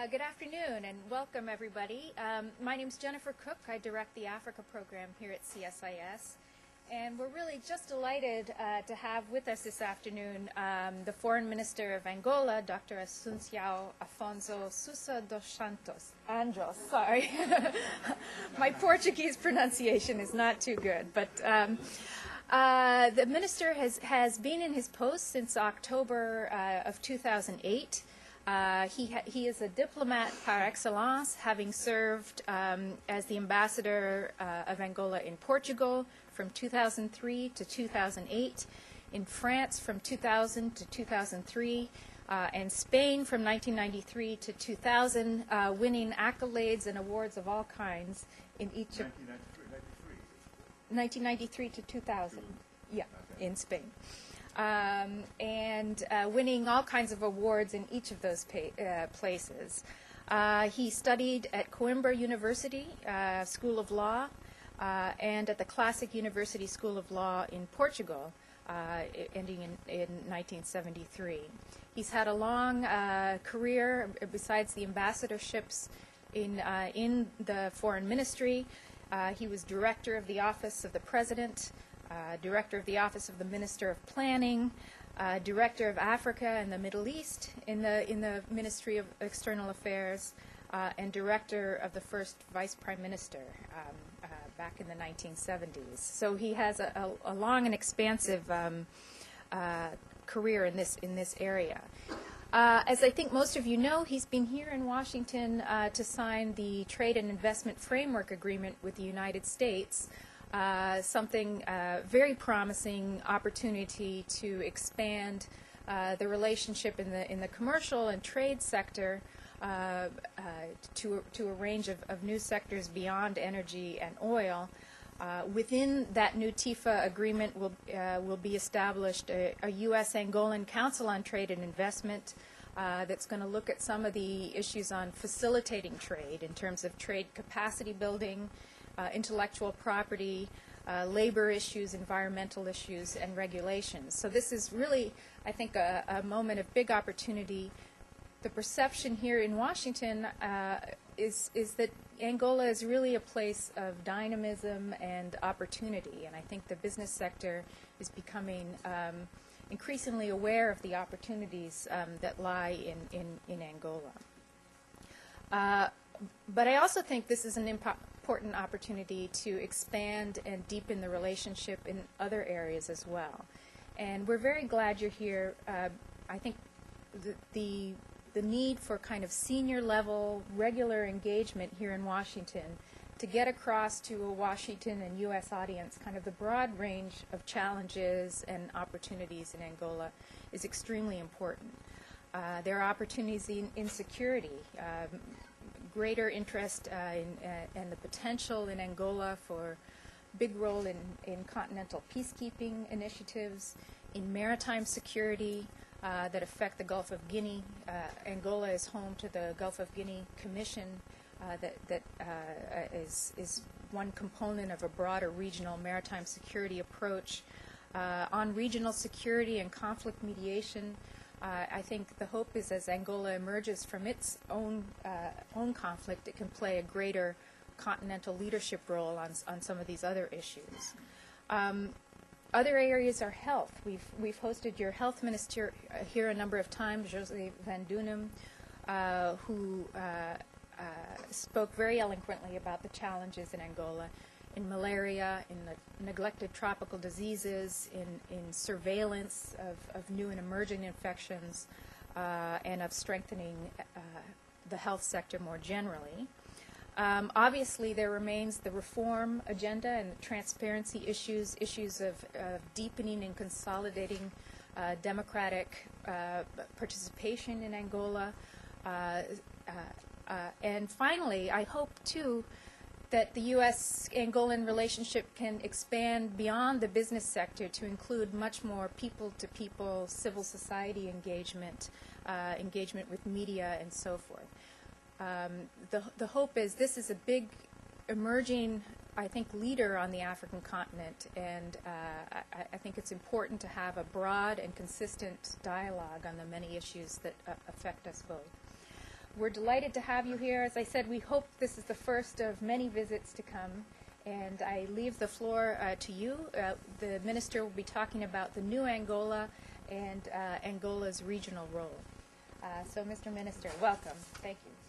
Uh, good afternoon and welcome everybody. Um, my name is Jennifer Cooke. I direct the Africa program here at CSIS. And we're really just delighted uh, to have with us this afternoon um, the Foreign Minister of Angola, Dr. Assunção Afonso Sousa dos Santos. Anjos, sorry. My Portuguese pronunciation is not too good, but um, uh, the minister has, has been in his post since October uh, of 2008. Uh, he, ha- he is a diplomat par excellence, having served um, as the ambassador uh, of Angola in Portugal from 2003 to 2008, in France from 2000 to 2003, uh, and Spain from 1993 to 2000, uh, winning accolades and awards of all kinds in each of 1993 to 2000. Yeah, in Spain. Um, and uh, winning all kinds of awards in each of those pa- uh, places. Uh, he studied at Coimbra University uh, School of Law and at the Classic University School of Law in Portugal, uh, ending in, in 1973. He's had a long uh, career besides the ambassadorships in, uh, in the foreign ministry. He was director of the Office of the President, uh, director of the Office of the Minister of Planning, uh, director of Africa and the Middle East in the, in the Ministry of External Affairs, uh, and director of the first Vice Prime Minister um, uh, back in the 1970s. So he has a, a, a long and expansive um, uh, career in this, in this area. Uh, as I think most of you know, he's been here in Washington uh, to sign the Trade and Investment Framework Agreement with the United States, uh, something uh, very promising opportunity to expand uh, the relationship in the in the commercial and trade sector uh, uh, to to a range of, of new sectors beyond energy and oil. Uh, within that new TIFA agreement will, will be established a, a U.S. Angolan Council on Trade and Investment that's going to look at some of the issues on facilitating trade in terms of trade capacity building, uh, intellectual property, uh, labor issues, environmental issues, and regulations. So this is really, I think, a, a moment of big opportunity the perception here in Washington uh, is is that Angola is really a place of dynamism and opportunity, and I think the business sector is becoming um, increasingly aware of the opportunities um, that lie in in, in Angola. Uh, but I also think this is an important opportunity to expand and deepen the relationship in other areas as well. And we're very glad you're here. Uh, I think the, the the need for kind of senior level regular engagement here in Washington to get across to a Washington and U.S. audience kind of the broad range of challenges and opportunities in Angola is extremely important. Uh, there are opportunities in, in security, um, greater interest uh, in, uh, and the potential in Angola for big role in, in continental peacekeeping initiatives, in maritime security, uh, that affect the Gulf of Guinea. Uh, Angola is home to the Gulf of Guinea Commission uh, that, that uh, is, is one component of a broader regional maritime security approach. On regional security and conflict mediation, uh, I think the hope is as Angola emerges from its own, own conflict, it can play a greater continental leadership role on, on some of these other issues. Um, other areas are health. We've, we've hosted your health minister uh, here a number of times, Jose Van-Dúnem, uh, who uh, uh, spoke very eloquently about the challenges in Angola in malaria, in the neglected tropical diseases, in, in surveillance of, of new and emerging infections, uh, and of strengthening uh, the health sector more generally. Um, obviously, there remains the reform agenda and transparency issues, issues of, of deepening and consolidating uh, democratic uh, participation in Angola. Uh, uh, and finally, I hope too that the U.S. Angolan relationship can expand beyond the business sector to include much more people to people civil society engagement, uh, engagement with media, and so forth um, the, the hope is this is a big emerging, I think, leader on the African continent, and uh, I, I think it's important to have a broad and consistent dialogue on the many issues that uh, affect us both. We're delighted to have you here. As I said, we hope this is the first of many visits to come. And I leave the floor uh, to you. Uh, the minister will be talking about the new Angola and uh, Angola's regional role. Uh, so, Mr. Minister, welcome. Thank you.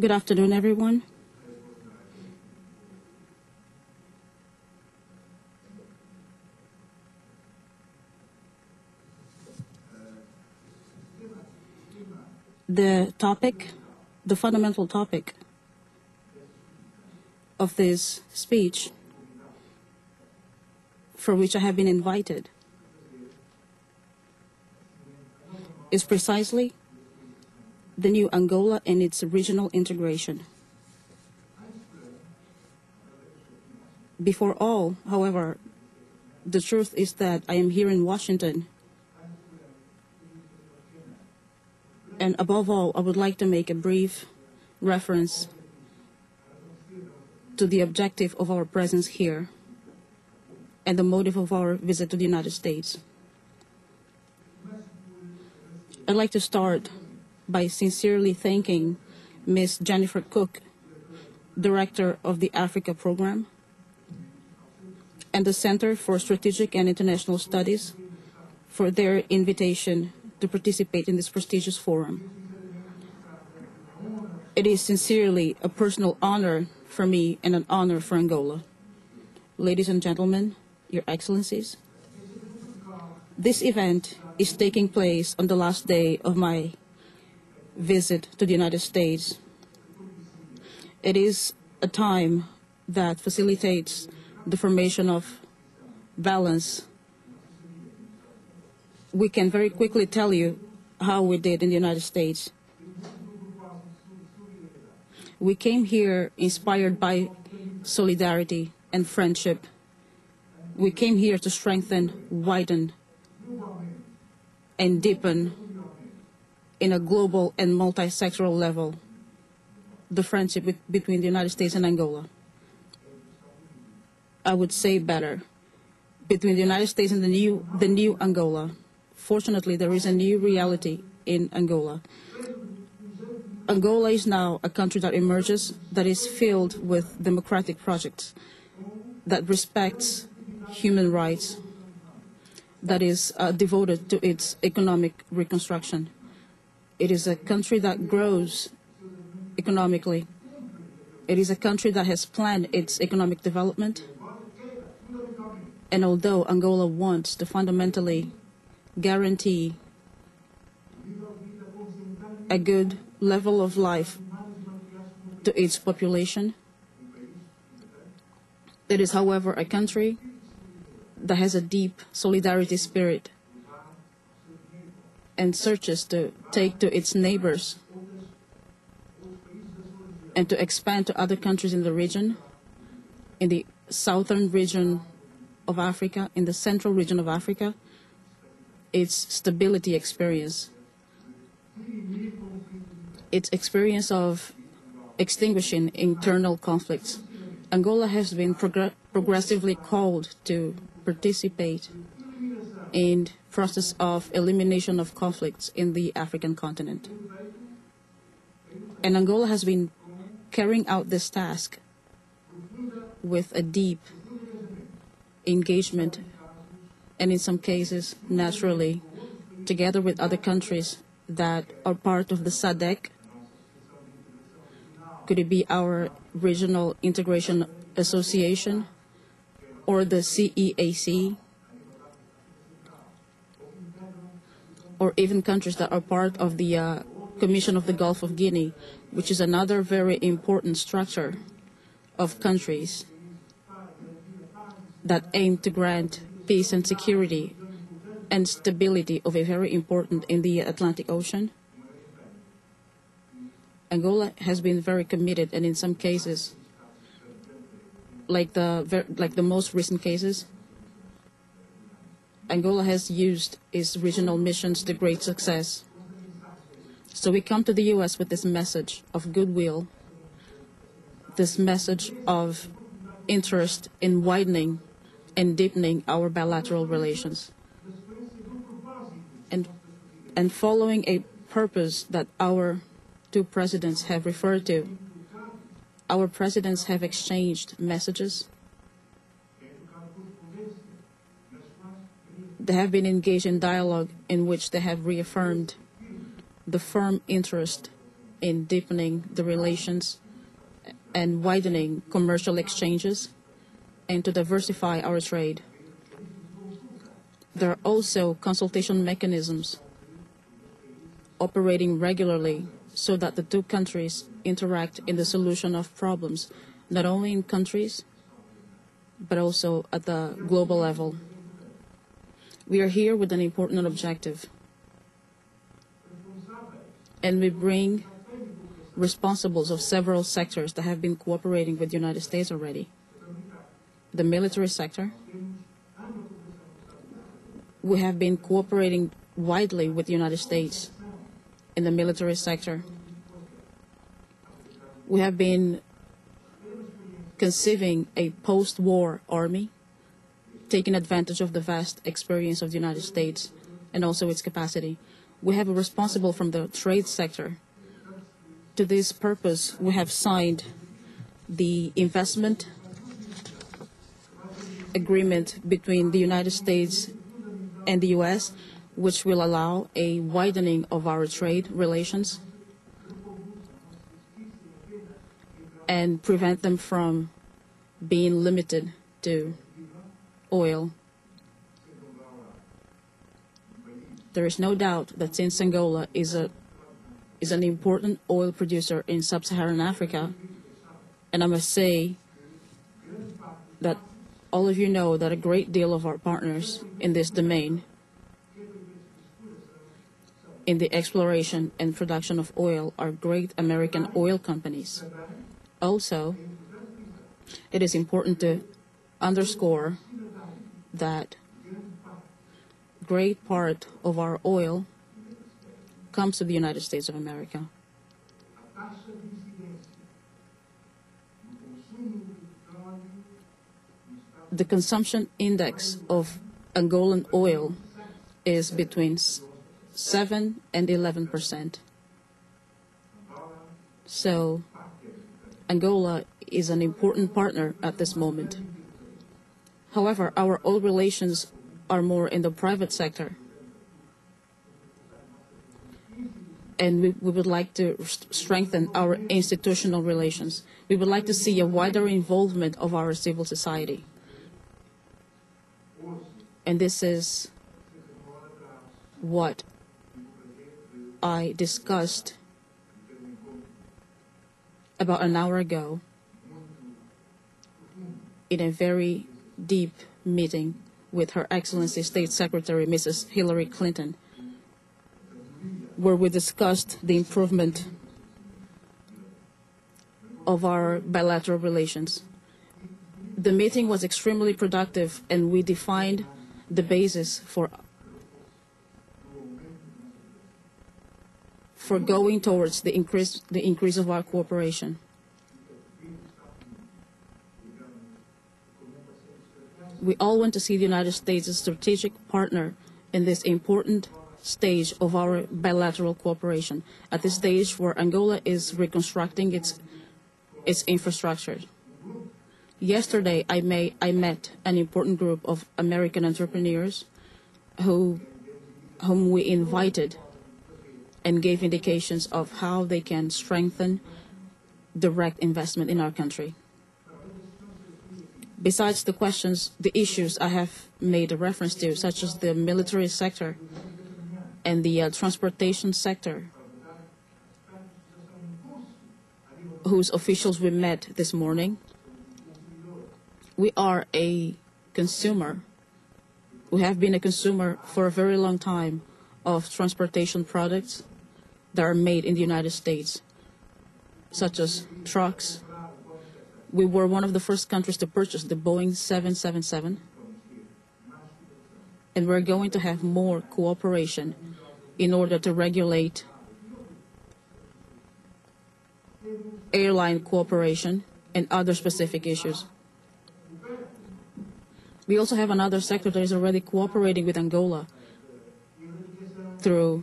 Good afternoon, everyone. The topic, the fundamental topic of this speech for which I have been invited is precisely the new Angola and its regional integration. Before all, however, the truth is that I am here in Washington. And above all, I would like to make a brief reference to the objective of our presence here and the motive of our visit to the United States. I'd like to start by sincerely thanking Ms. Jennifer Cooke, Director of the Africa Program, and the Center for Strategic and International Studies for their invitation to participate in this prestigious forum. It is sincerely a personal honor for me and an honor for Angola. Ladies and gentlemen, Your Excellencies, this event is taking place on the last day of my visit to the United States. It is a time that facilitates the formation of balance. We can very quickly tell you how we did in the United States. We came here inspired by solidarity and friendship. We came here to strengthen, widen, and deepen in a global and multi-sectoral level the friendship with, between the United States and Angola. I would say better between the United States and the new the new Angola. Fortunately, there is a new reality in Angola. Angola is now a country that emerges that is filled with democratic projects that respects human rights, that is uh, devoted to its economic reconstruction. It is a country that grows economically. It is a country that has planned its economic development. And although Angola wants to fundamentally guarantee a good level of life to its population, it is, however, a country that has a deep solidarity spirit and searches to take to its neighbors and to expand to other countries in the region, in the southern region of Africa, in the central region of Africa, its stability experience, its experience of extinguishing internal conflicts. Angola has been progr- progressively called to participate in process of elimination of conflicts in the African continent. And Angola has been carrying out this task with a deep engagement and in some cases naturally together with other countries that are part of the SADC could it be our regional integration association or the CEAC or even countries that are part of the uh, Commission of the Gulf of Guinea, which is another very important structure of countries that aim to grant peace and security and stability of a very important in the Atlantic Ocean. Angola has been very committed, and in some cases, like the like the most recent cases, Angola has used its regional missions to great success. So we come to the U.S. with this message of goodwill, this message of interest in widening and deepening our bilateral relations. And, and following a purpose that our two presidents have referred to, our presidents have exchanged messages. They have been engaged in dialogue in which they have reaffirmed the firm interest in deepening the relations and widening commercial exchanges and to diversify our trade. There are also consultation mechanisms operating regularly so that the two countries interact in the solution of problems, not only in countries, but also at the global level. We are here with an important objective, and we bring responsibles of several sectors that have been cooperating with the United States already. The military sector, we have been cooperating widely with the United States in the military sector. We have been conceiving a post war army, taking advantage of the vast experience of the United States and also its capacity. We have a responsible from the trade sector. To this purpose, we have signed the investment agreement between the United States and the U.S., which will allow a widening of our trade relations and prevent them from being limited to oil. There is no doubt that since Angola is a is an important oil producer in sub-Saharan Africa, and I must say that all of you know that a great deal of our partners in this domain in the exploration and production of oil are great American oil companies. Also, it is important to underscore that great part of our oil comes to the United States of America. The consumption index of Angolan oil is between 7 and 11 percent. So, Angola is an important partner at this moment. However, our old relations are more in the private sector. And we, we would like to st- strengthen our institutional relations. We would like to see a wider involvement of our civil society. And this is what I discussed about an hour ago in a very deep meeting with Her Excellency State Secretary Mrs. Hillary Clinton, where we discussed the improvement of our bilateral relations. The meeting was extremely productive, and we defined the basis for for going towards the increase the increase of our cooperation. We all want to see the United States as a strategic partner in this important stage of our bilateral cooperation. At this stage where Angola is reconstructing its its infrastructure. Yesterday I may I met an important group of American entrepreneurs who whom we invited and gave indications of how they can strengthen direct investment in our country. Besides the questions, the issues I have made a reference to, such as the military sector and the uh, transportation sector, whose officials we met this morning, we are a consumer. We have been a consumer for a very long time of transportation products that are made in the United States, such as trucks. We were one of the first countries to purchase the Boeing 777, and we're going to have more cooperation in order to regulate airline cooperation, and other specific issues. We also have another sector that is already cooperating with Angola through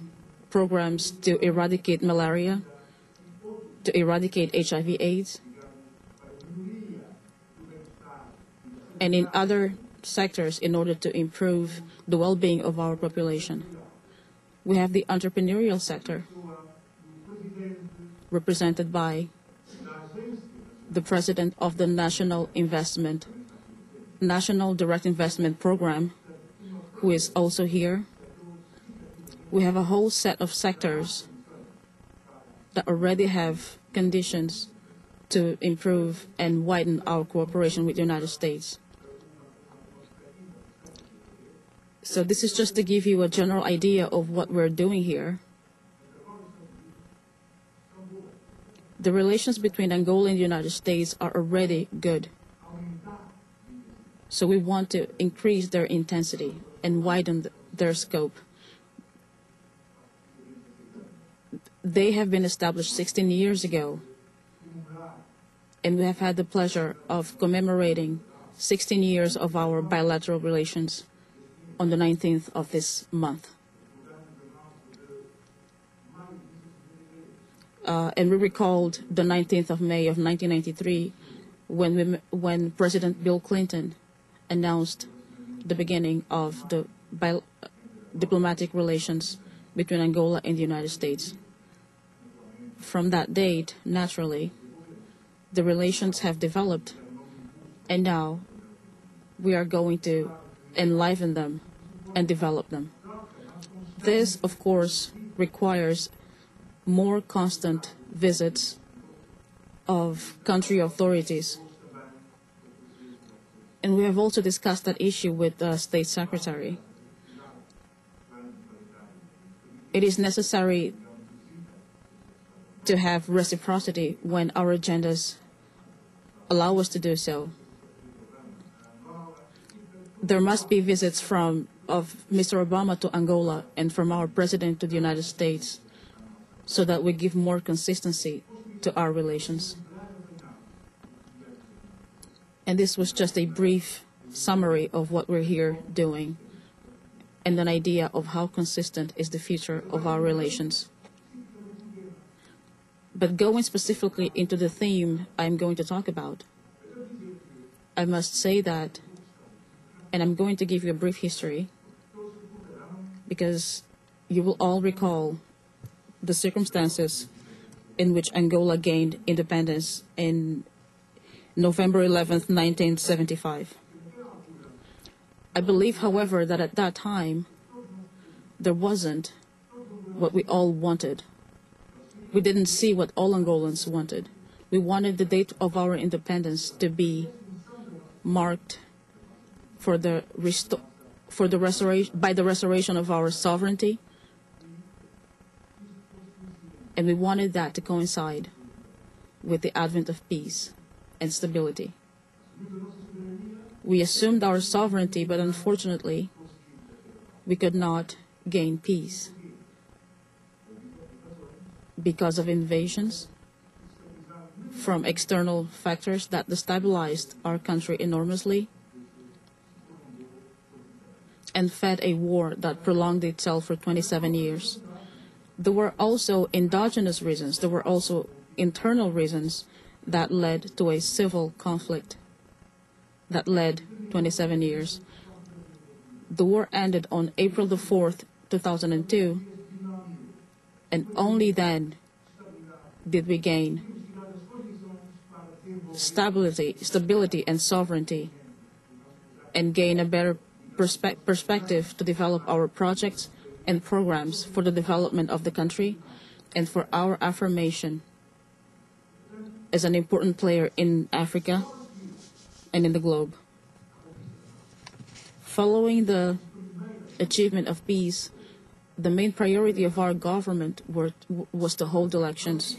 programs to eradicate malaria, to eradicate HIV/AIDS, and in other sectors in order to improve the well-being of our population. We have the entrepreneurial sector, represented by the president of the National Investment, National Direct Investment Program, who is also here. We have a whole set of sectors that already have conditions to improve and widen our cooperation with the United States. So this is just to give you a general idea of what we're doing here. The relations between Angola and the United States are already good. So we want to increase their intensity and widen th- their scope. They have been established 16 years ago, and we have had the pleasure of commemorating 16 years of our bilateral relations on the 19th of this month. Uh, and we recalled the 19th of May of 1993 when, we, when President Bill Clinton announced the beginning of the diplomatic relations between Angola and the United States. From that date, naturally, the relations have developed, and now we are going to enliven them and develop them. This, of course, requires more constant visits of country authorities. And we have also discussed that issue with the State Secretary. It is necessary to have reciprocity when our agendas allow us to do so. There must be visits from of Mr. Obama to Angola and from our president to the United States so that we give more consistency to our relations. And this was just a brief summary of what we're here doing and an idea of how consistent is the future of our relations. But going specifically into the theme I'm going to talk about, I must say that, and I'm going to give you a brief history because you will all recall the circumstances in which Angola gained independence in November 11, 1975. I believe, however, that at that time there wasn't what we all wanted. We didn't see what all Angolans wanted. We wanted the date of our independence to be marked for the resto- for the restoration by the restoration of our sovereignty and we wanted that to coincide with the advent of peace and stability. We assumed our sovereignty, but unfortunately, we could not gain peace because of invasions from external factors that destabilized our country enormously and fed a war that prolonged itself for 27 years there were also endogenous reasons, there were also internal reasons that led to a civil conflict that led 27 years. The war ended on April the 4th, 2002, and only then did we gain stability, stability and sovereignty and gain a better perspe- perspective to develop our projects and programs for the development of the country and for our affirmation as an important player in Africa and in the globe. Following the achievement of peace, the main priority of our government were, was to hold elections.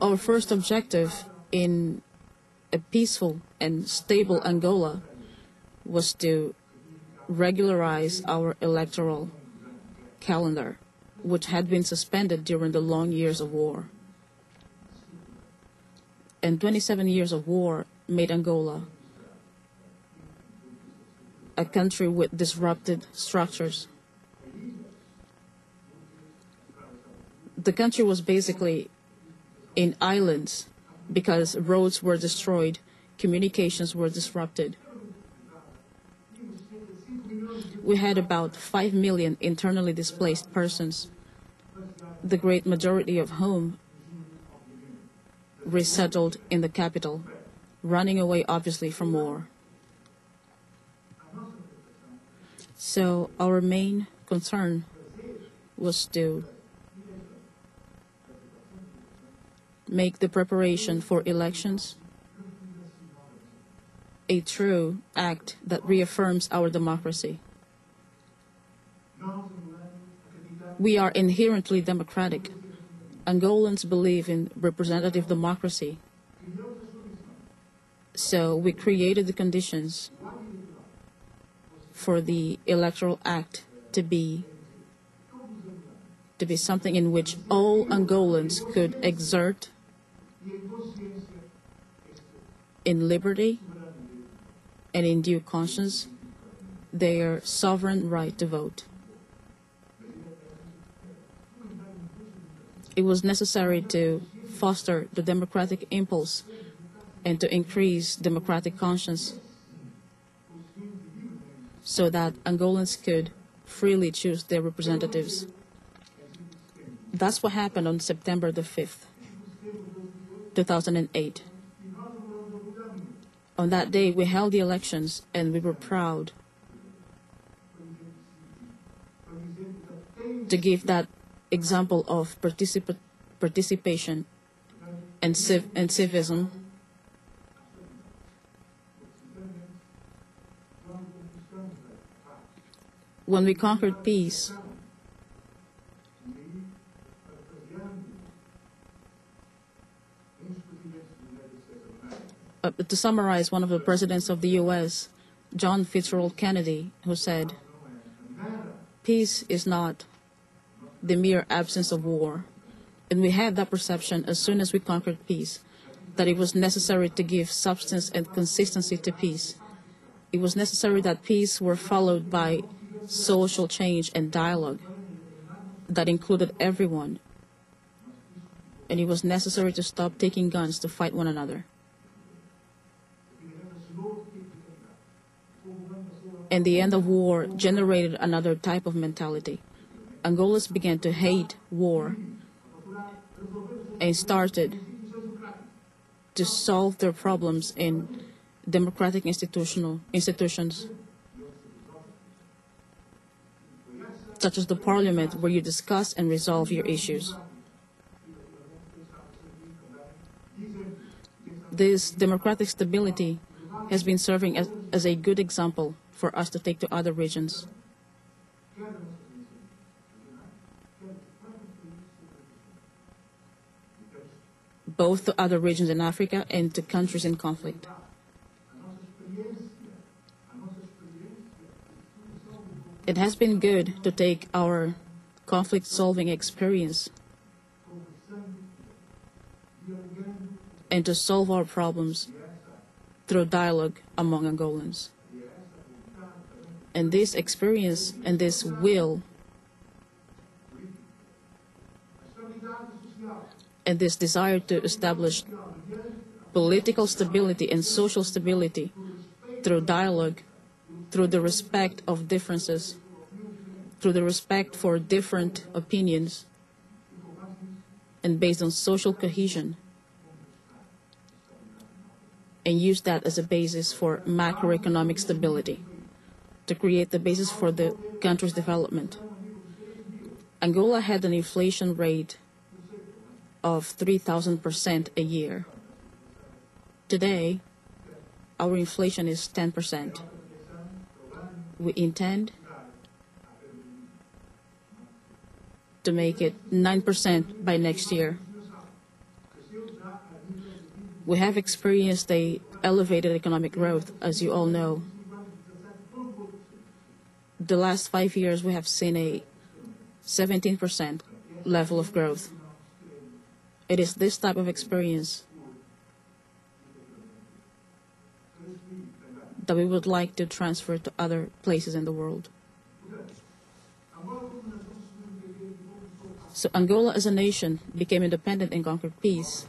Our first objective in a peaceful and stable Angola was to regularize our electoral calendar which had been suspended during the long years of war. And 27 years of war made Angola a country with disrupted structures. The country was basically in islands because roads were destroyed, communications were disrupted. We had about 5 million internally displaced persons, the great majority of whom resettled in the capital, running away obviously from war. So our main concern was to make the preparation for elections a true act that reaffirms our democracy. We are inherently democratic. Angolans believe in representative democracy. So we created the conditions for the electoral act to be to be something in which all Angolans could exert in liberty and in due conscience their sovereign right to vote. It was necessary to foster the democratic impulse and to increase democratic conscience so that Angolans could freely choose their representatives. That's what happened on September the 5th, 2008. On that day, we held the elections and we were proud. To give that example of participa- participation and, civ- and civism. When we conquered peace, uh, to summarize one of the presidents of the U.S., John Fitzgerald Kennedy, who said, Peace is not the mere absence of war. And we had that perception as soon as we conquered peace, that it was necessary to give substance and consistency to peace. It was necessary that peace were followed by social change and dialogue that included everyone. And it was necessary to stop taking guns to fight one another. And the end of war generated another type of mentality. Angolans began to hate war and started to solve their problems in democratic institutional institutions such as the parliament where you discuss and resolve your issues. This democratic stability has been serving as, as a good example for us to take to other regions. Both to other regions in Africa and to countries in conflict. It has been good to take our conflict solving experience and to solve our problems through dialogue among Angolans. And this experience and this will and this desire to establish political stability and social stability through dialogue, through the respect of differences, through the respect for different opinions, and based on social cohesion, and use that as a basis for macroeconomic stability to create the basis for the country's development. Angola had an inflation rate of 3,000% a year. Today, our inflation is 10%. We intend to make it 9% by next year. We have experienced a elevated economic growth, as you all know. The last five years, we have seen a 17% level of growth. It is this type of experience that we would like to transfer to other places in the world. So Angola as a nation became independent and conquered peace.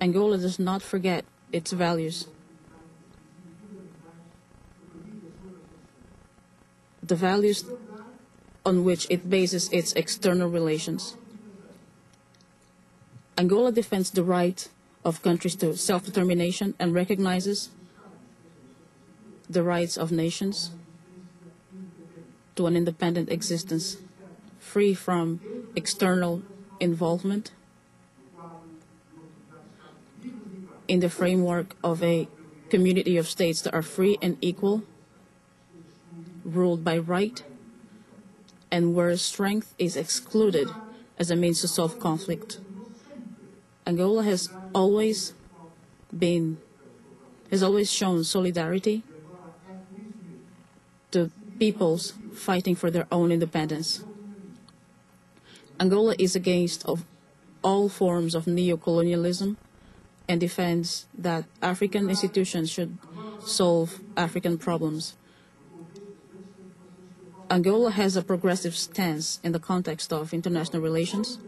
Angola does not forget its values. The values on which it bases its external relations. Angola defends the right of countries to self determination and recognizes the rights of nations to an independent existence free from external involvement in the framework of a community of states that are free and equal, ruled by right, and where strength is excluded as a means to solve conflict. Angola has always been, has always shown solidarity to peoples fighting for their own independence. Angola is against of all forms of neocolonialism and defends that African institutions should solve African problems. Angola has a progressive stance in the context of international relations.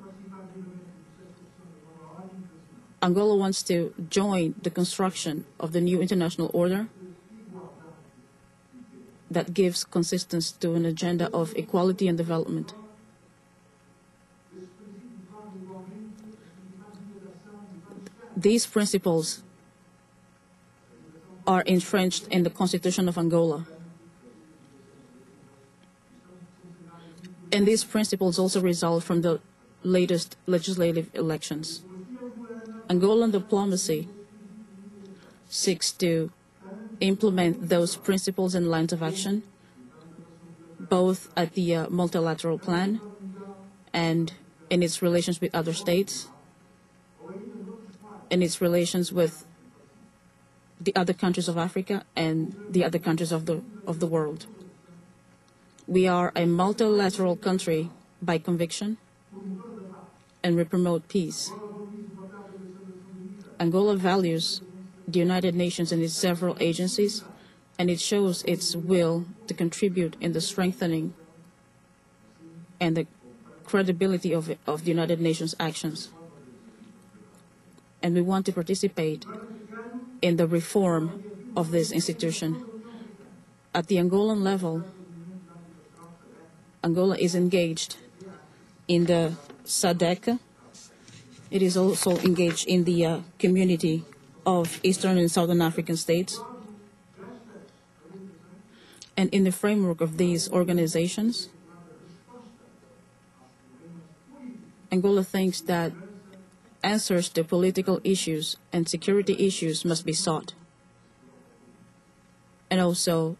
Angola wants to join the construction of the new international order that gives consistency to an agenda of equality and development. These principles are entrenched in the Constitution of Angola. And these principles also result from the latest legislative elections. Angolan diplomacy seeks to implement those principles and lines of action, both at the uh, multilateral plan and in its relations with other states, in its relations with the other countries of Africa and the other countries of the, of the world. We are a multilateral country by conviction, and we promote peace. Angola values the United Nations and its several agencies, and it shows its will to contribute in the strengthening and the credibility of, of the United Nations actions. And we want to participate in the reform of this institution. At the Angolan level, Angola is engaged in the SADC. It is also engaged in the uh, community of Eastern and Southern African states. And in the framework of these organizations, Angola thinks that answers to political issues and security issues must be sought. And also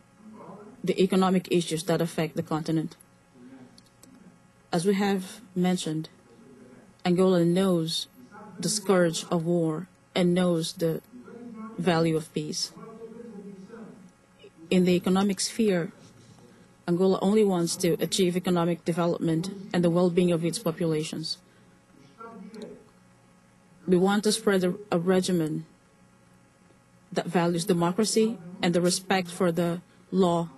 the economic issues that affect the continent. As we have mentioned, Angola knows the scourge of war and knows the value of peace. In the economic sphere, Angola only wants to achieve economic development and the well being of its populations. We want to spread a, a regimen that values democracy and the respect for the law.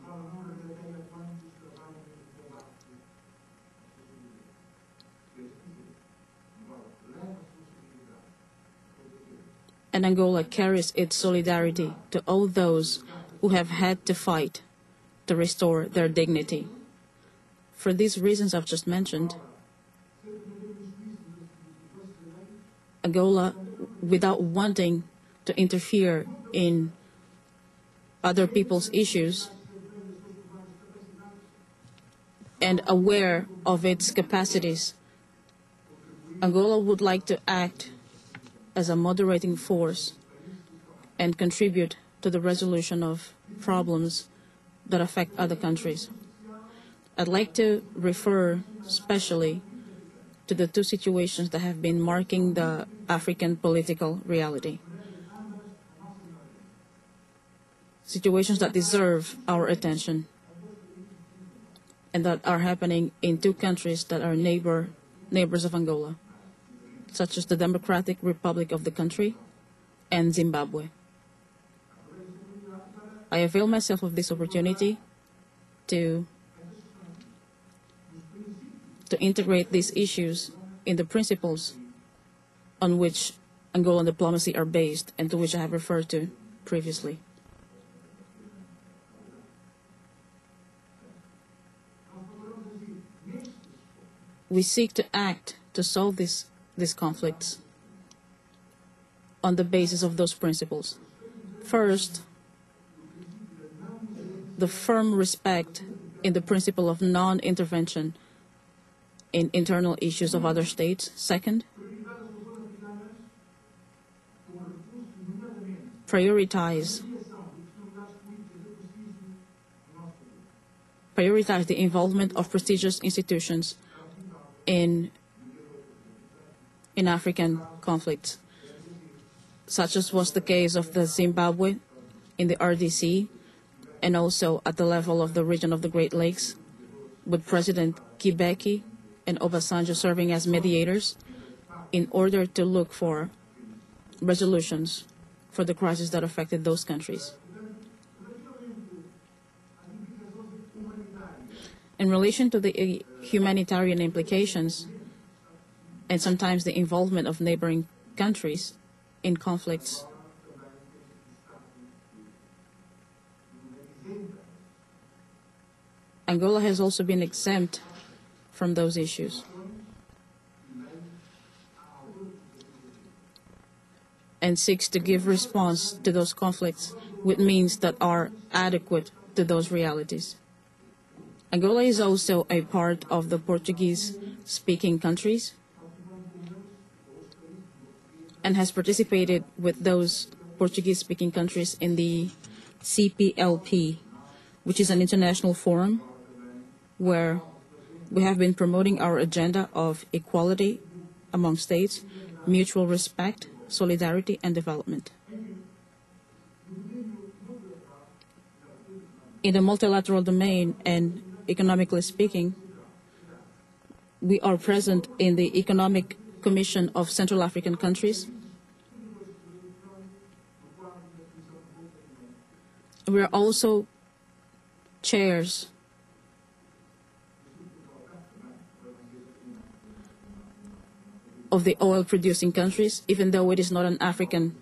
And Angola carries its solidarity to all those who have had to fight to restore their dignity. For these reasons I've just mentioned, Angola, without wanting to interfere in other people's issues and aware of its capacities, Angola would like to act as a moderating force and contribute to the resolution of problems that affect other countries. I'd like to refer especially to the two situations that have been marking the African political reality. Situations that deserve our attention. And that are happening in two countries that are neighbor neighbors of Angola, such as the Democratic Republic of the Congo and Zimbabwe. I avail myself of this opportunity to to integrate these issues in the principles on which Angolan diplomacy are based and to which I have referred to previously. We seek to act to solve this, these conflicts on the basis of those principles. First, the firm respect in the principle of non intervention in internal issues of other states. Second, prioritize prioritize the involvement of prestigious institutions in in African conflicts, such as was the case of the Zimbabwe in the RDC and also at the level of the region of the Great Lakes, with President Kibeki and Obasanjo serving as mediators in order to look for resolutions for the crisis that affected those countries. In relation to the humanitarian implications and sometimes the involvement of neighboring countries in conflicts, Angola has also been exempt from those issues. and seeks to give response to those conflicts with means that are adequate to those realities. Angola is also a part of the Portuguese speaking countries and has participated with those Portuguese speaking countries in the CPLP, which is an international forum where we have been promoting our agenda of equality among states, mutual respect, solidarity, and development. In the multilateral domain and economically speaking, we are present in the Economic Commission of Central African countries. We are also chairs of the oil producing countries, even though it is not an African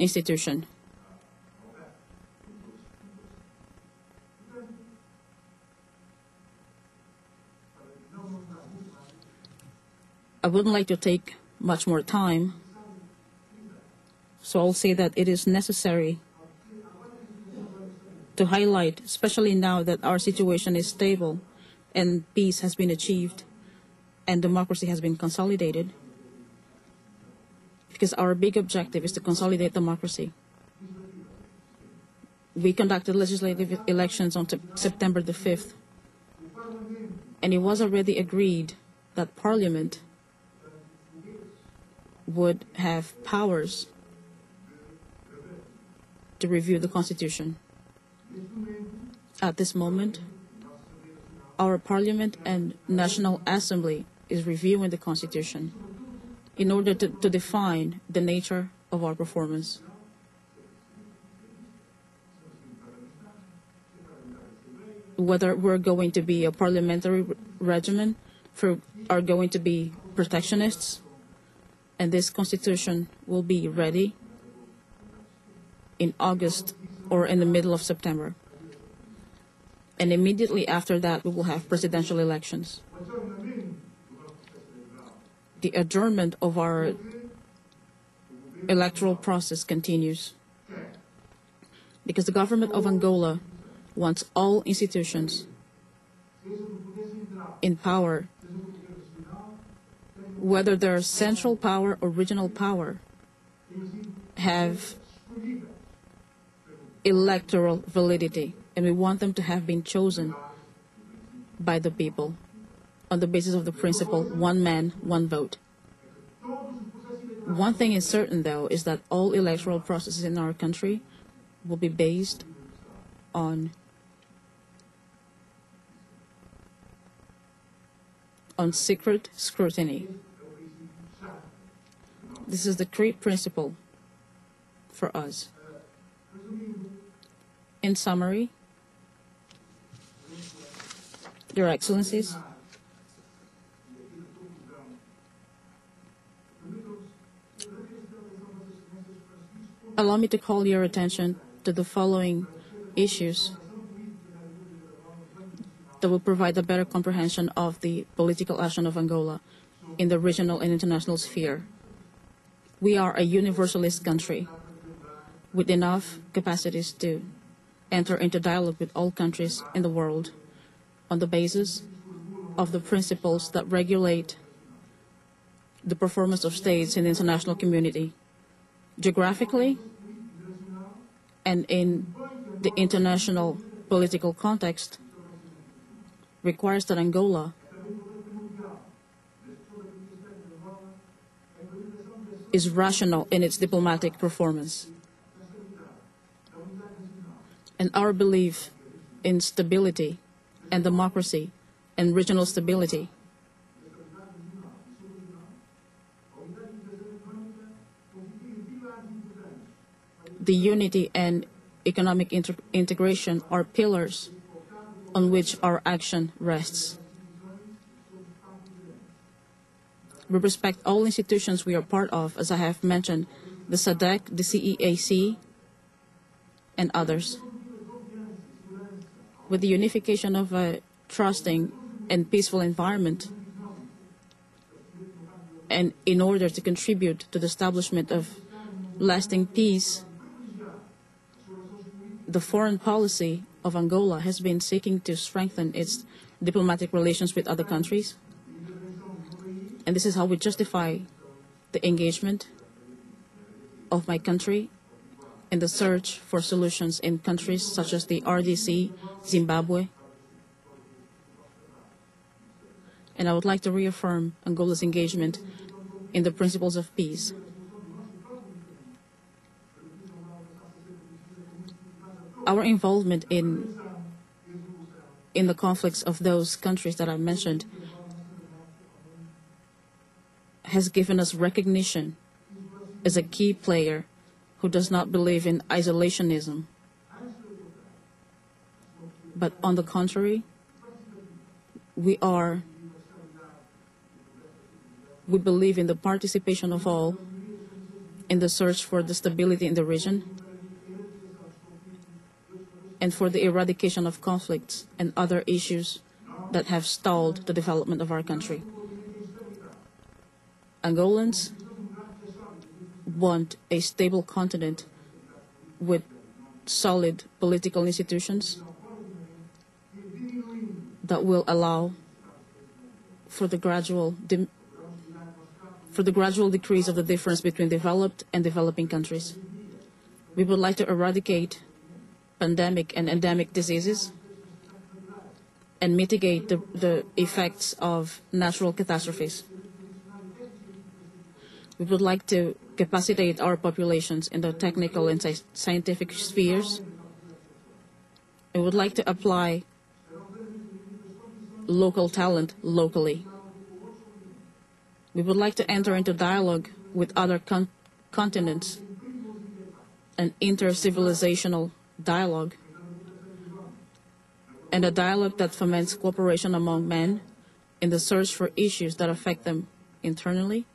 institution. I wouldn't like to take much more time, so I'll say that it is necessary to highlight, especially now that our situation is stable and peace has been achieved and democracy has been consolidated because our big objective is to consolidate democracy. We conducted legislative elections on September the 5th, and it was already agreed that Parliament would have powers to review the Constitution. At this moment, our Parliament and National Assembly is reviewing the Constitution in order to, to define the nature of our performance. Whether we're going to be a parliamentary regimen, for are going to be protectionists, and this constitution will be ready in August or in the middle of September. And immediately after that, we will have presidential elections the adjournment of our electoral process continues. Because the government of Angola wants all institutions in power, whether they're central power or regional power, have electoral validity. And we want them to have been chosen by the people on the basis of the principle one man, one vote. One thing is certain, though, is that all electoral processes in our country will be based on on secret scrutiny. This is the key principle for us. In summary, Your Excellencies, allow me to call your attention to the following issues that will provide a better comprehension of the political action of Angola in the regional and international sphere. We are a universalist country with enough capacities to enter into dialogue with all countries in the world on the basis of the principles that regulate the performance of states in the international community. Geographically and in the international political context requires that Angola is rational in its diplomatic performance. And our belief in stability and democracy and regional stability the unity and economic integration are pillars on which our action rests. We respect all institutions we are part of, as I have mentioned, the SADC, the CEAC, and others. With the unification of uh, a trusting and peaceful environment, and in order to contribute to the establishment of lasting peace, the foreign policy of Angola has been seeking to strengthen its diplomatic relations with other countries. And this is how we justify the engagement of my country in the search for solutions in countries such as the RDC, Zimbabwe. And I would like to reaffirm Angola's engagement in the principles of peace. Our involvement in in the conflicts of those countries that I mentioned has given us recognition as a key player who does not believe in isolationism. But on the contrary, we are, we believe in the participation of all in the search for the stability in the region and for the eradication of conflicts and other issues that have stalled the development of our country. Angolans want a stable continent with solid political institutions that will allow for the gradual for the gradual decrease of the difference between developed and developing countries. We would like to eradicate pandemic and endemic diseases and mitigate the, the effects of natural catastrophes. We would like to capacitate our populations in the technical and scientific spheres. We would like to apply local talent locally. We would like to enter into dialogue with other con- continents and inter-civilizational dialogue and a dialogue that foments cooperation among men in the search for issues that affect them internally.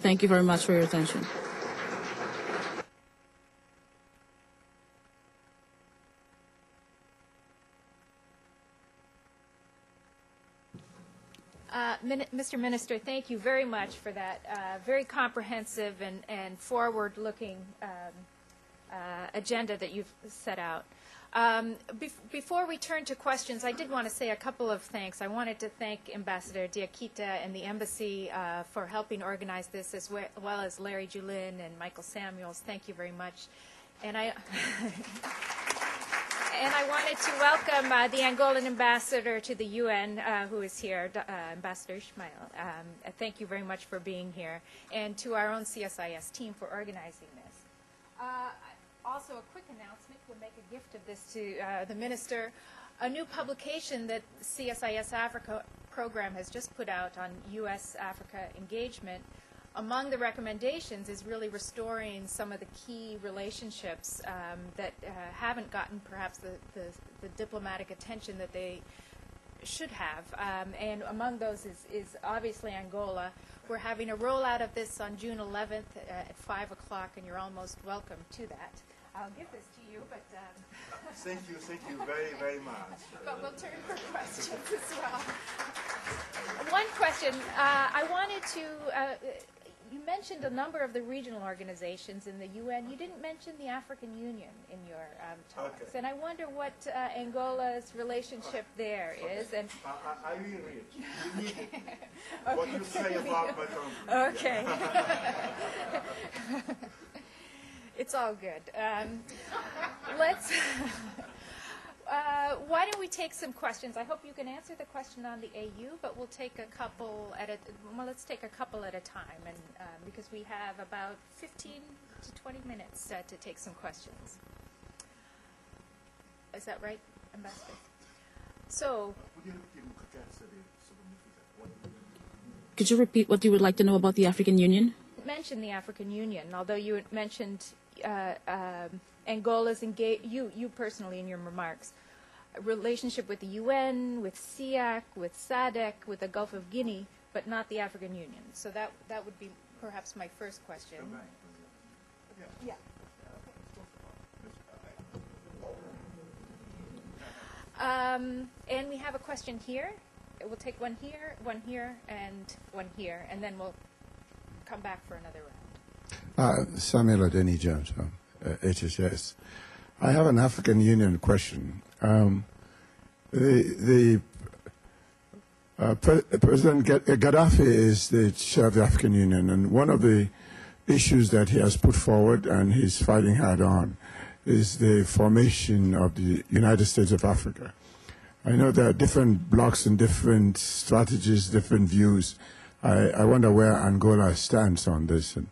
Thank you very much for your attention. Uh, Mr. Minister, thank you very much for that uh, very comprehensive and, and forward-looking um, uh, agenda that you've set out. Um, bef- before we turn to questions, I did want to say a couple of thanks. I wanted to thank Ambassador Diakité and the embassy uh, for helping organize this, as we- well as Larry Julin and Michael Samuels. Thank you very much. And I. And I wanted to welcome uh, the Angolan ambassador to the UN, uh, who is here, uh, Ambassador Ishmael. Um, uh, thank you very much for being here, and to our own CSIS team for organizing this. Uh, also, a quick announcement. Gift of this to uh, the minister. a new publication that CSIS Africa program has just put out on U.S. Africa engagement. Among the recommendations is really restoring some of the key relationships um, that uh, haven't gotten perhaps the, the, the diplomatic attention that they should have. Um, and among those is, is obviously Angola. We're having a rollout of this on June 11th at 5 o'clock, and you're almost welcome to that. I'll give this to you, but, um, Thank you, thank you very, very much. but we'll turn for questions as well. One question, uh, I wanted to, uh, you mentioned a number of the regional organizations in the UN. You didn't mention the African Union in your um, talks. Okay. And I wonder what uh, Angola's relationship there is, and I, I, I will read. You need it. What you say about my country. Okay. It's all good. Um, let's. Uh, why don't we take some questions? I hope you can answer the question on the AU, but we'll take a couple at a. Well, let's take a couple at a time, and um, because we have about 15 to 20 minutes uh, to take some questions. Is that right, Ambassador? So, Could you repeat what you would like to know about the African Union? mentioned the African Union, although you mentioned uh, um, Angola's engage you you personally in your remarks relationship with the UN, with SIAC, with SADC, with the Gulf of Guinea, but not the African Union. So that that would be perhaps my first question. Yeah. Um, and we have a question here. We'll take one here, one here, and one here, and then we'll come back for another round. Uh, Samuel Adeni Jones uh. I have an African Union question. Um, the the uh, Pre- President Gaddafi is the chair of the African Union, and one of the issues that he has put forward and he's fighting hard on is the formation of the United States of Africa. I know there are different blocks and different strategies, different views. I, I wonder where Angola stands on this. And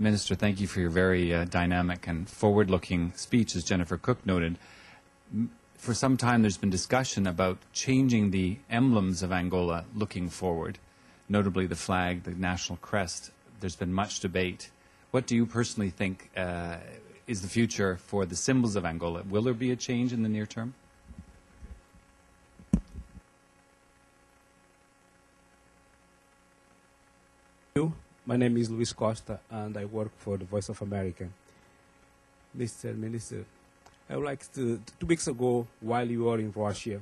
Minister, thank you for your very uh, dynamic and forward-looking speech, as Jennifer Cooke noted. For some time, there's been discussion about changing the emblems of Angola looking forward, notably the flag, the national crest. There's been much debate. What do you personally think uh, is the future for the symbols of Angola? Will there be a change in the near term? you. My name is Luis Costa, and I work for the Voice of America. Mr. Minister, I would like to. Two weeks ago, while you were in Russia,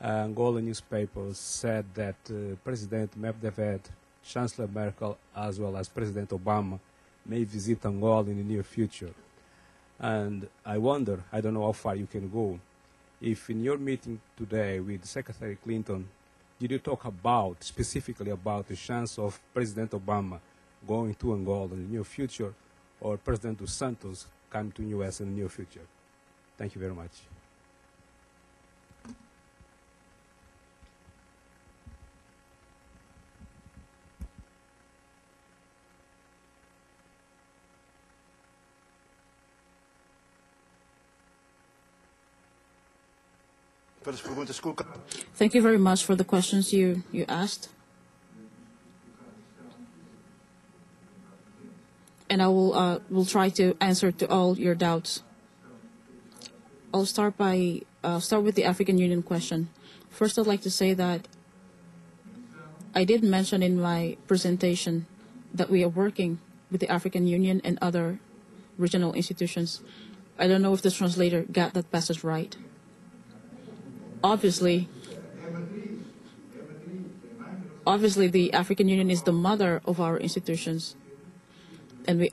Angola newspapers said that uh, President Medvedev, Chancellor Merkel, as well as President Obama may visit Angola in the near future. And I wonder, I don't know how far you can go, if in your meeting today with Secretary Clinton, did you talk about, specifically about the chance of President Obama going to Angola in the near future or President Dos Santos coming to the U.S. in the near future? Thank you very much. Perguntas colocadas. Thank you very much for the questions you, you asked. And I will uh, will try to answer to all your doubts. I'll start by uh, start with the African Union question. First, I'd like to say that I did mention in my presentation that we are working with the African Union and other regional institutions. I don't know if the translator got that passage right. Obviously, obviously the African Union is the mother of our institutions, and we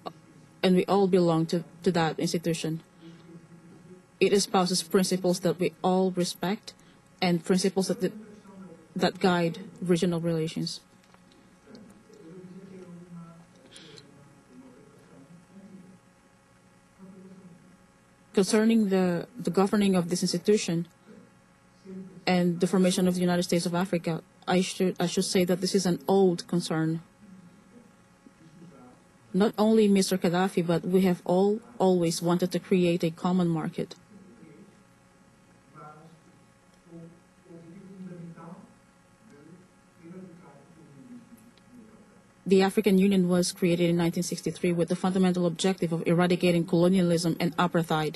and we all belong to, to that institution. It espouses principles that we all respect and principles that that, that guide regional relations. concerning the, the governing of this institution and the formation of the United States of Africa, I should I should say that this is an old concern. Not only Mr. Gaddafi, but we have all always wanted to create a common market. The African Union was created in 1963 with the fundamental objective of eradicating colonialism and apartheid.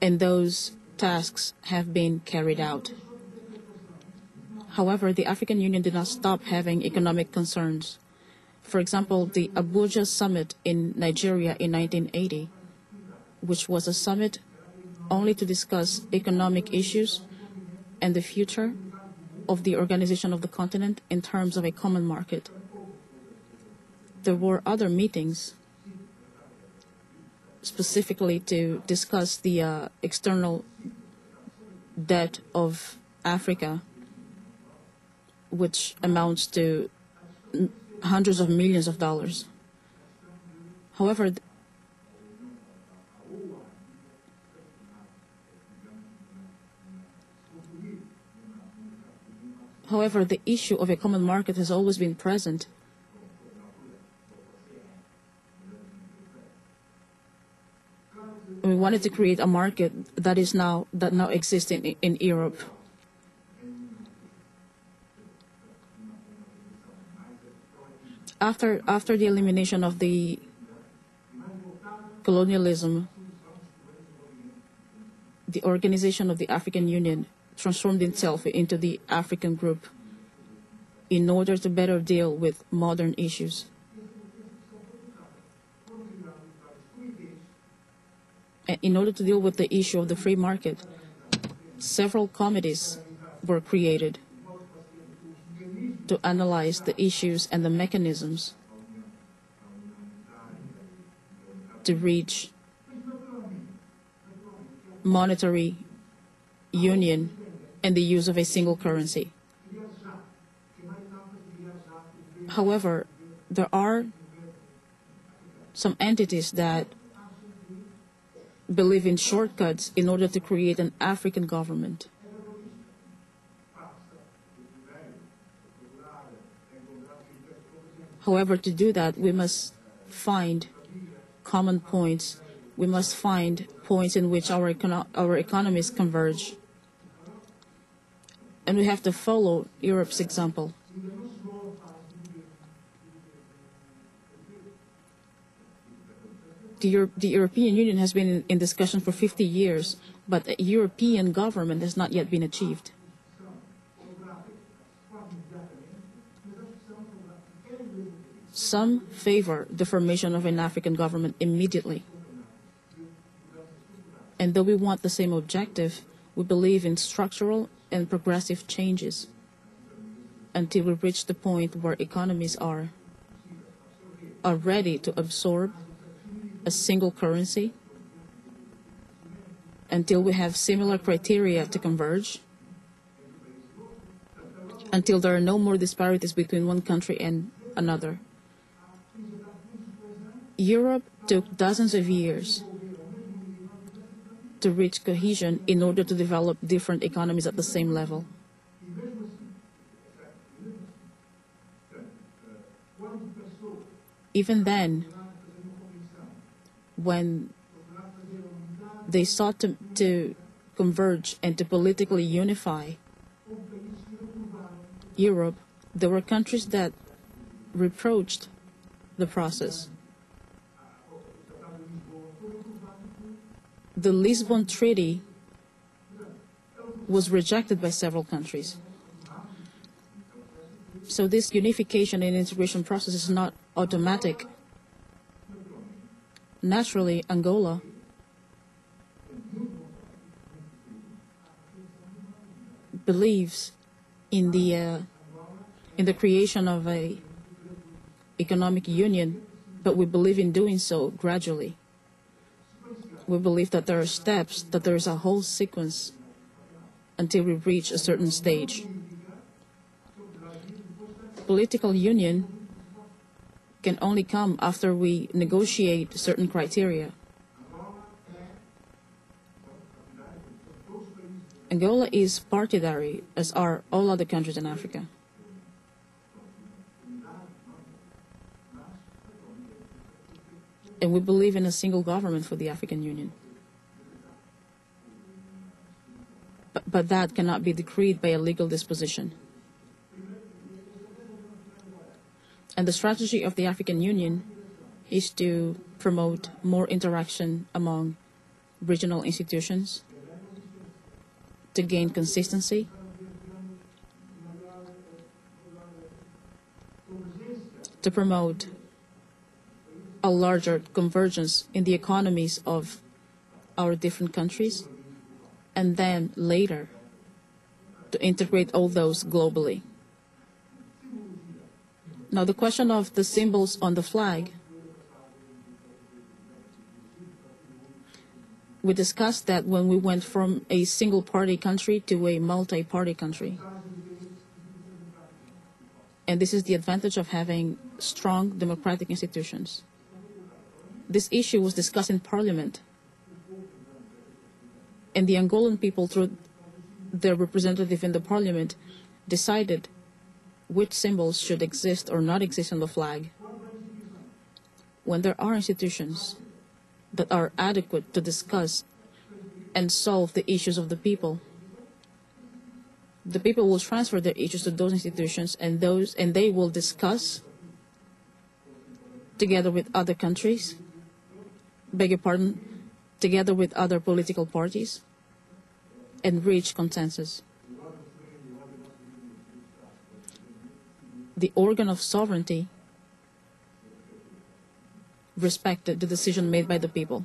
And those tasks have been carried out. However, the African Union did not stop having economic concerns. For example, the Abuja summit in Nigeria in 1980, which was a summit only to discuss economic issues and the future of the organization of the continent in terms of a common market. There were other meetings specifically to discuss the uh, external debt of Africa, which amounts to hundreds of millions of dollars. However, However, the issue of a common market has always been present. We wanted to create a market that is now that now exists in, in Europe. After after the elimination of the colonialism, the organization of the African Union transformed itself into the African group in order to better deal with modern issues. In order to deal with the issue of the free market, several committees were created to analyze the issues and the mechanisms to reach monetary union and the use of a single currency. However, there are some entities that believe in shortcuts in order to create an African government. However, to do that, we must find common points. We must find points in which our, econo- our economies converge. And we have to follow Europe's example. The, Euro- the European Union has been in, in discussion for 50 years, but a European government has not yet been achieved. Some favor the formation of an African government immediately. And though we want the same objective, we believe in structural and progressive changes until we reach the point where economies are, are ready to absorb a single currency, until we have similar criteria to converge, until there are no more disparities between one country and another. Europe took dozens of years to reach cohesion in order to develop different economies at the same level. Even then, when they sought to, to converge and to politically unify Europe, there were countries that reproached the process. The Lisbon Treaty was rejected by several countries. So this unification and integration process is not automatic. Naturally, Angola believes in the uh, in the creation of a economic union, but we believe in doing so gradually. We believe that there are steps, that there is a whole sequence until we reach a certain stage. Political union can only come after we negotiate certain criteria. Angola is partidary, as are all other countries in Africa. And we believe in a single government for the African Union. But, but that cannot be decreed by a legal disposition. And the strategy of the African Union is to promote more interaction among regional institutions, to gain consistency, to promote a larger convergence in the economies of our different countries, and then later to integrate all those globally. Now, the question of the symbols on the flag, we discussed that when we went from a single party country to a multi party country. And this is the advantage of having strong democratic institutions. This issue was discussed in parliament. And the Angolan people, through their representative in the parliament, decided which symbols should exist or not exist on the flag. When there are institutions that are adequate to discuss and solve the issues of the people, the people will transfer their issues to those institutions and those and they will discuss together with other countries beg your pardon together with other political parties and reach consensus the organ of sovereignty respected the decision made by the people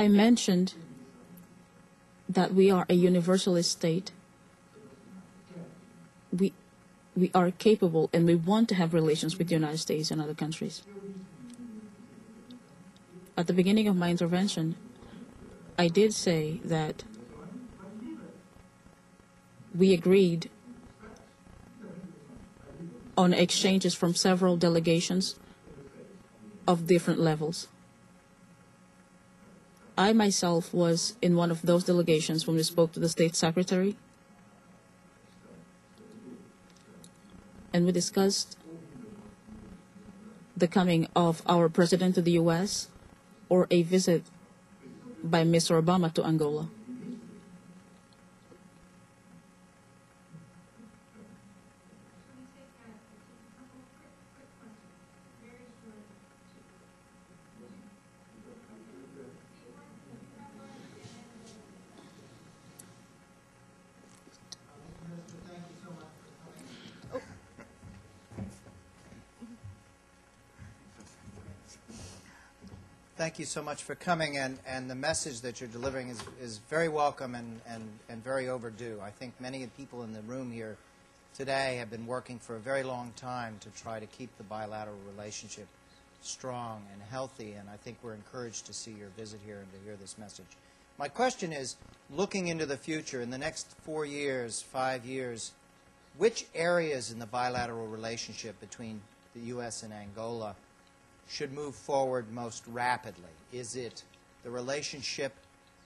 I mentioned that we are a universalist state. We, we are capable and we want to have relations with the United States and other countries. At the beginning of my intervention, I did say that we agreed on exchanges from several delegations of different levels. I myself was in one of those delegations when we spoke to the state secretary. And we discussed the coming of our president to the US or a visit by Mr. Obama to Angola. Thank you so much for coming, and, and the message that you're delivering is, is very welcome and, and, and very overdue. I think many of the people in the room here today have been working for a very long time to try to keep the bilateral relationship strong and healthy, and I think we're encouraged to see your visit here and to hear this message. My question is, looking into the future, in the next four years, five years, which areas in the bilateral relationship between the U.S. and Angola should move forward most rapidly? Is it the relationship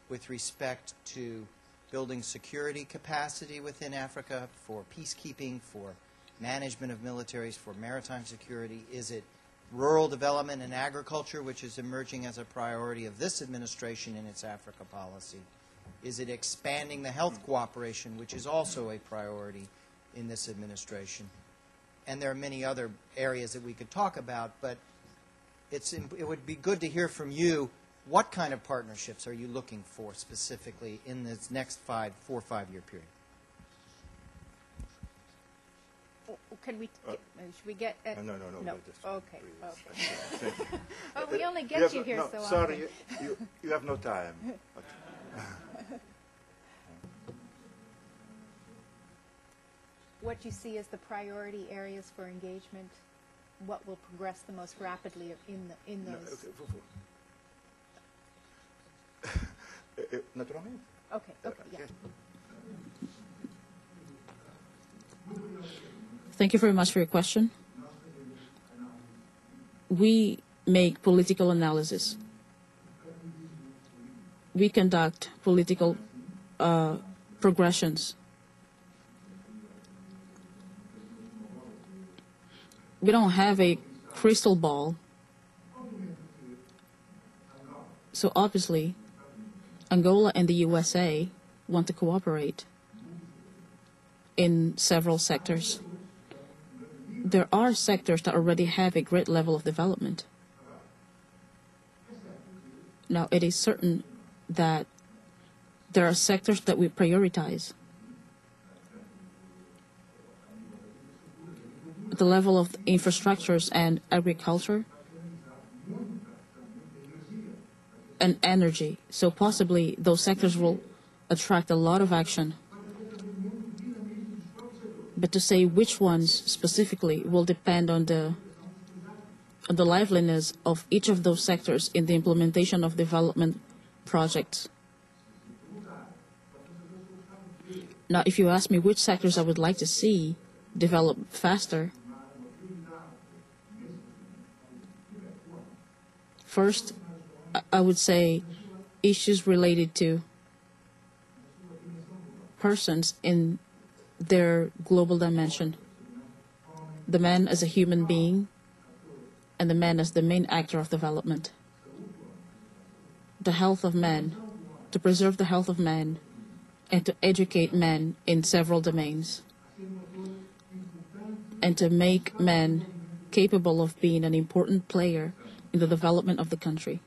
with respect to building security capacity within Africa for peacekeeping, for management of militaries, for maritime security? Is it rural development and agriculture, which is emerging as a priority of this administration in its Africa policy? Is it expanding the health cooperation, which is also a priority in this administration? And there are many other areas that we could talk about, but it's, it would be good to hear from you what kind of partnerships are you looking for specifically in this next five, four, five year period? Oh, Can we, get- uh, should we get? uh, No, no, no, no, just- Okay, okay. Oh, we only get have you no- here no, so often. Sorry, you, you, you have no time. What you see as the priority areas for engagement, what will progress the most rapidly in, the- in No, those? okay, fu- fu- Eh, eh, Naturalmente. Okay, okay, yeah. Thank you very much for your question. We make political analysis. We conduct political uh, progressions. We don't have a crystal ball. So obviously, Angola and the USA want to cooperate in several sectors. There are sectors that already have a great level of development. Now, it is certain that there are sectors that we prioritize. The level of infrastructures and agriculture and energy. So possibly those sectors will attract a lot of action. But to say which ones specifically will depend on the on the liveliness of each of those sectors in the implementation of development projects. Now, if you ask me which sectors I would like to see develop faster, first, I- would say issues related to persons in their global dimension. The man as a human being, and the man as the main actor of development. The health of man, to preserve the health of man, and to educate men in several domains, and to make men capable of being an important player in the development of the country.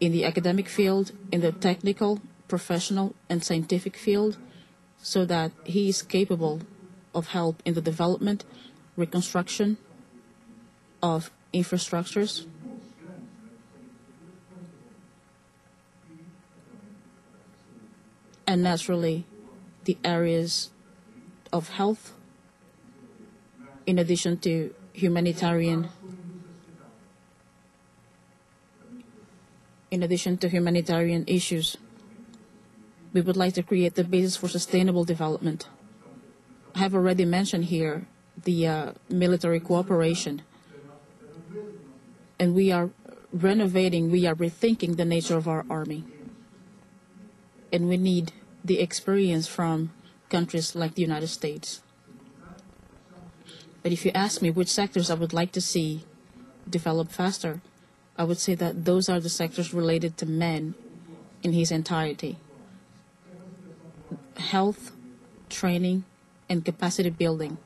In the academic field, in the technical, professional, and scientific field, so that he is capable of help in the development, reconstruction of infrastructures, and naturally the areas of health, in addition to humanitarian in addition to humanitarian issues. We would like to create the basis for sustainable development. I have already mentioned here the uh, military cooperation. And we are renovating, we are rethinking the nature of our army. And we need the experience from countries like the United States. But if you ask me which sectors I would like to see develop faster, I would say that those are the sectors related to men in his entirety health, training, and capacity building